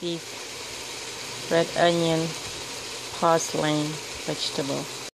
beef, red onion, parsley, vegetable.